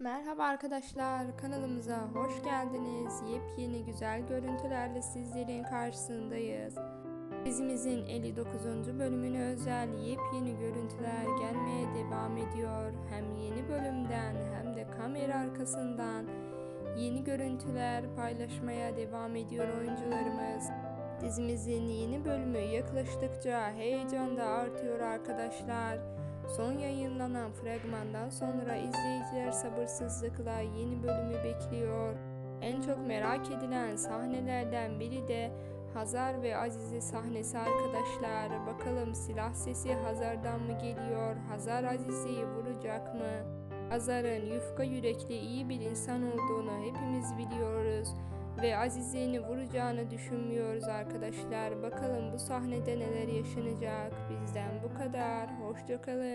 Merhaba arkadaşlar, kanalımıza hoş geldiniz. Yepyeni güzel görüntülerle sizlerin karşısındayız. Dizimizin 59. bölümüne özel yepyeni görüntüler gelmeye devam ediyor. Hem yeni bölümden hem de kamera arkasından yeni görüntüler paylaşmaya devam ediyor oyuncularımız. Dizimizin yeni bölümü yaklaştıkça heyecan da artıyor arkadaşlar. Son yayınlanan fragmandan sonra izleyiciler sabırsızlıkla yeni bölümü bekliyor. En çok merak edilen sahnelerden biri de Hazar ve Azize sahnesi arkadaşlar. Bakalım silah sesi Hazar'dan mı geliyor? Hazar Azize'yi vuracak mı? Hazar'ın yufka yürekli iyi bir insan olduğunu hepimiz biliyoruz ve Azize'ni vuracağını düşünmüyoruz arkadaşlar. Bakalım bu sahnede neler yaşanacak. Bizden bu kadar. Hoşçakalın.